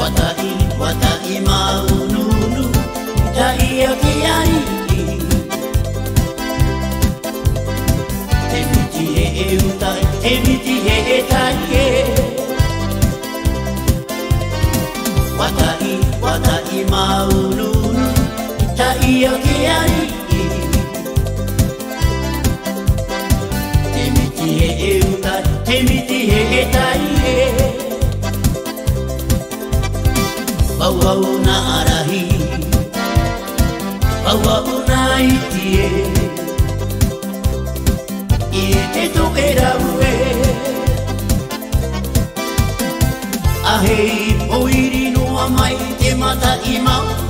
watai watai maununu taia kiai emiti e e utai emiti e e tai e watai watai maununu taia kiai wa unai tie I te tō e rau e A hei o iri noa mai te mata i mau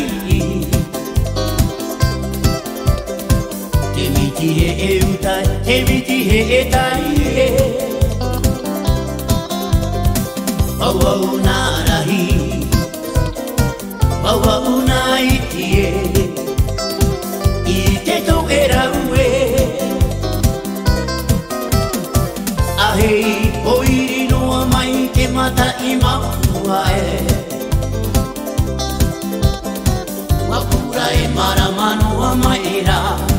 ki he e utai, he miti he e tai he. Au au nā rahi, au au nā iti e, i te tō e rau e. Ahei, o iri noa mai te mata i mapua e. Mapura e maramanoa mai e